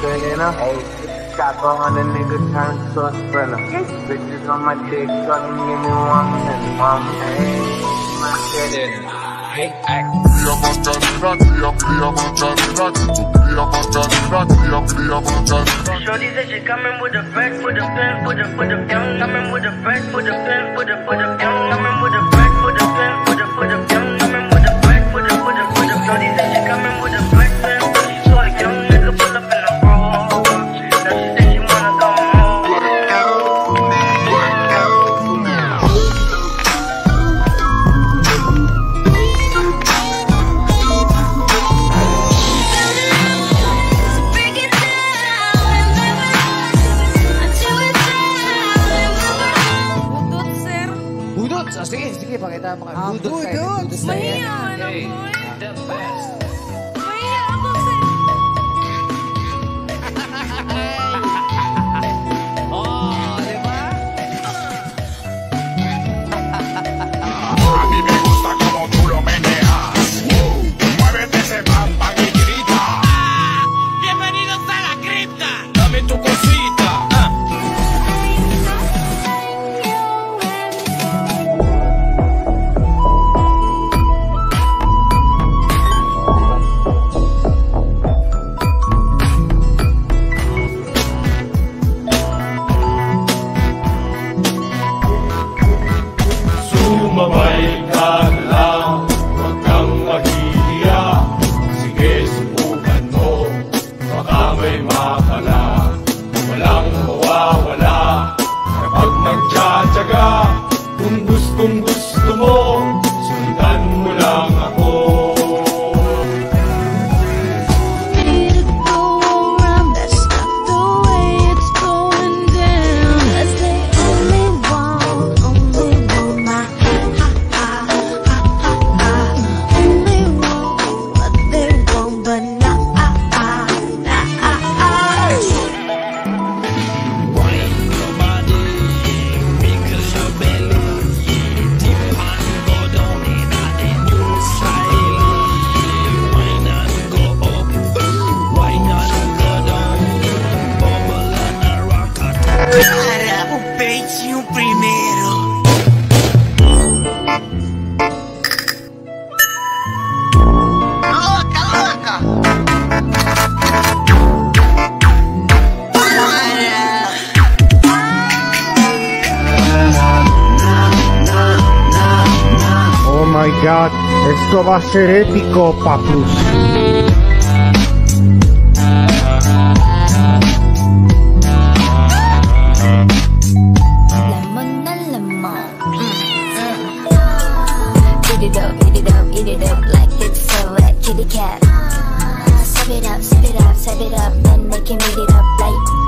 spinning up. Got 400 niggas nigga turned to a sprinter. Bitches on my dick, sucking, give me one minute, one minute. My shit is. Hey, hey. Clear my Johnny Ratty, I'm clear my Johnny Ratty. So clear my Johnny Ratty, I'm clear my Johnny Ratty. Shorty said she coming with a friend, with a pen, with a, with a pen. Coming with a friend, with a pen, with a, with a pen. Sige, pakita mga Ah, budots. kayo. budots. Budots na yan. Sumabay ka lang, huwag kang maghihiya Sige, subukan mo, baka may makala. Walang mawawala, kapag nagtsatsaga Kung gustong gusto Para o peitinho primeiro. Oh my god, esto va a ser épico, papus. Sip it up, then they can eat it up like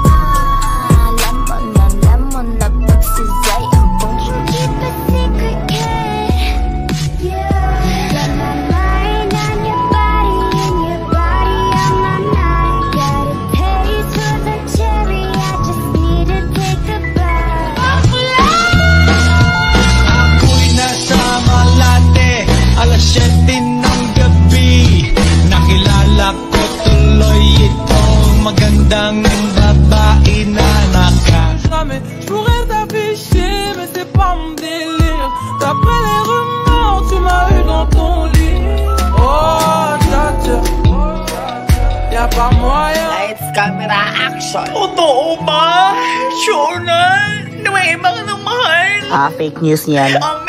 camera, action! Totoo ba? Sure na? Nuweba ka ng mahal? Ah, fake news yan. Mo!